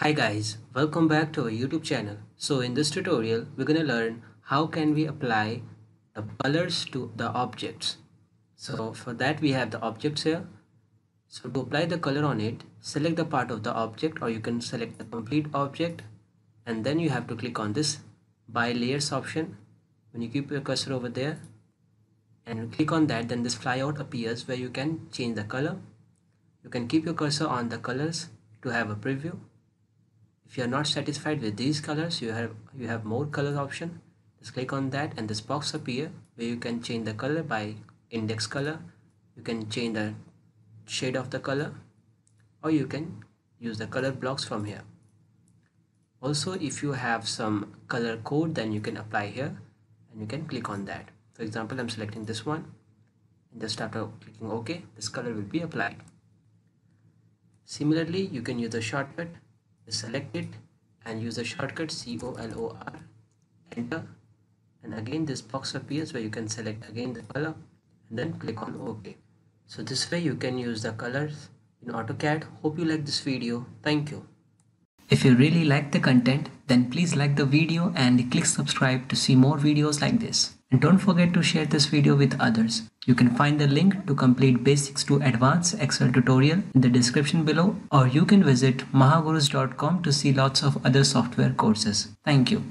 Hi guys, welcome back to our YouTube channel. So in this tutorial, we're going to learn how can we apply the colors to the objects. So for that we have the objects here. So to apply the color on it, select the part of the object or you can select the complete object and then you have to click on this by layers option. When you keep your cursor over there and click on that then this flyout appears where you can change the color. You can keep your cursor on the colors to have a preview if you are not satisfied with these colors you have you have more color option. Just click on that and this box appear where you can change the color by index color. You can change the shade of the color or you can use the color blocks from here. Also if you have some color code then you can apply here and you can click on that. For example I'm selecting this one. And just after clicking OK this color will be applied. Similarly you can use a shortcut select it and use the shortcut COLOR enter and again this box appears where you can select again the color and then click on OK. So this way you can use the colors in AutoCAD. Hope you like this video. Thank you. If you really like the content then please like the video and click subscribe to see more videos like this and don't forget to share this video with others. You can find the link to complete basics to advanced Excel tutorial in the description below or you can visit mahagurus.com to see lots of other software courses. Thank you.